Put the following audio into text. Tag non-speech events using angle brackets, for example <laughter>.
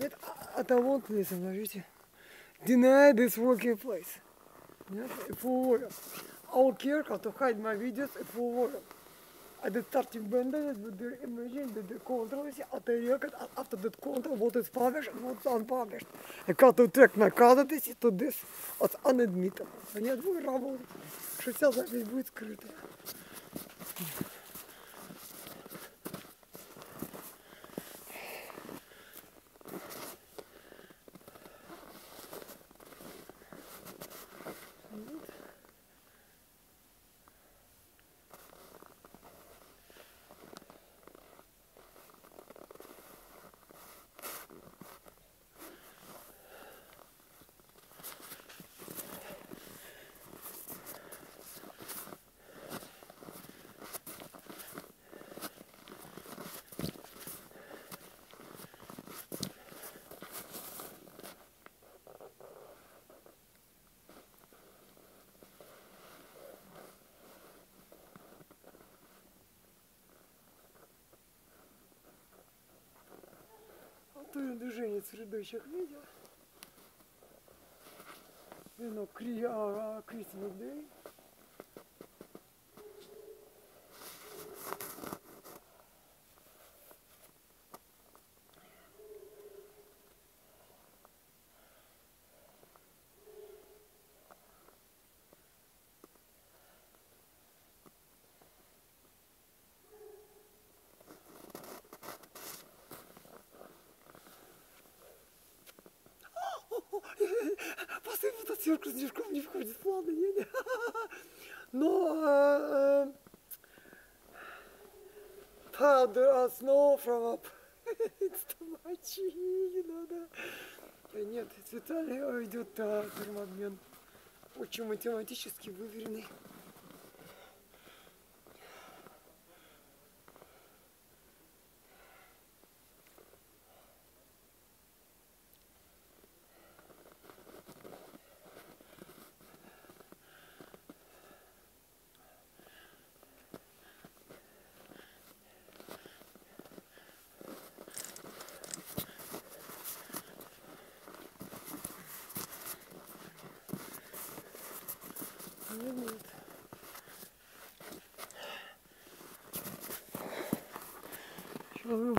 Нет, а, а там вот написано, видите? Deny this working place. Yes, full oil. Our care how to hide my videos full oil. At the starting bandage with the imagine that the control is at the record and after that control what is published and what's unpublished. I got to track my candidacy to this as unadmittable. Они будут работать. Что вся запись будет скрыта. Антон движение предыдущих видео. Вино кри, а, людей. Посыпать сверху снежком не входит в планы, не, не. <laughs> Но powder or snow from up. It's too much, не надо. Нет, с Виталием идет термообмен. Очень математически выверенный. Нет. будет. Что вы